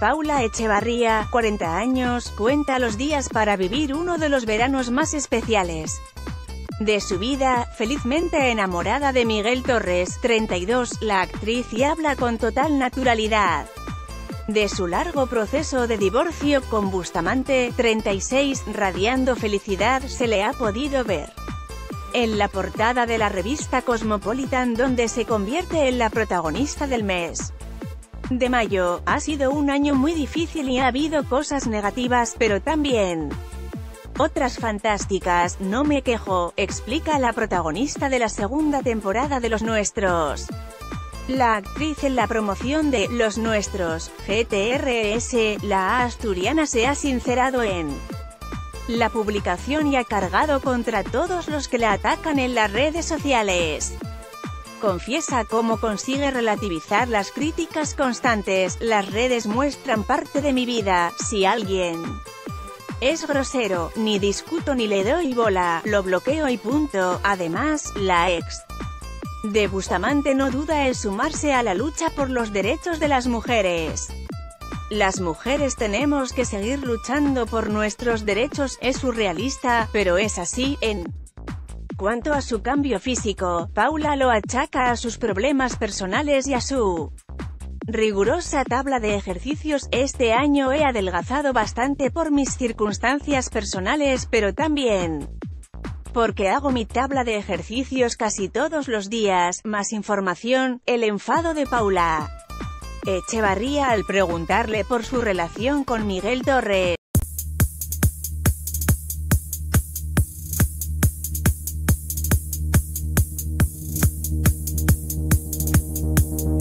Paula Echevarría, 40 años, cuenta los días para vivir uno de los veranos más especiales de su vida, felizmente enamorada de Miguel Torres, 32, la actriz y habla con total naturalidad de su largo proceso de divorcio con Bustamante, 36, radiando felicidad se le ha podido ver en la portada de la revista Cosmopolitan donde se convierte en la protagonista del mes de mayo. Ha sido un año muy difícil y ha habido cosas negativas, pero también otras fantásticas, no me quejo, explica la protagonista de la segunda temporada de Los Nuestros. La actriz en la promoción de Los Nuestros, GTRS, la asturiana se ha sincerado en la publicación y ha cargado contra todos los que la atacan en las redes sociales. Confiesa cómo consigue relativizar las críticas constantes, las redes muestran parte de mi vida, si alguien es grosero, ni discuto ni le doy bola, lo bloqueo y punto. Además, la ex de Bustamante no duda en sumarse a la lucha por los derechos de las mujeres. Las mujeres tenemos que seguir luchando por nuestros derechos, es surrealista, pero es así, en cuanto a su cambio físico, Paula lo achaca a sus problemas personales y a su rigurosa tabla de ejercicios. Este año he adelgazado bastante por mis circunstancias personales, pero también porque hago mi tabla de ejercicios casi todos los días. Más información, el enfado de Paula Echevarría al preguntarle por su relación con Miguel Torres.